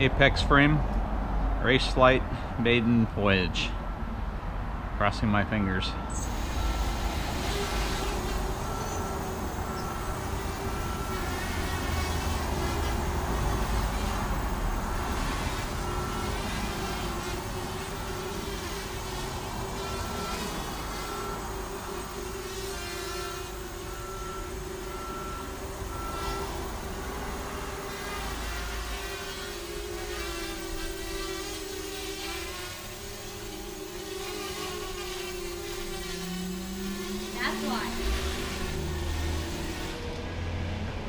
Apex frame, race light, maiden voyage. Crossing my fingers.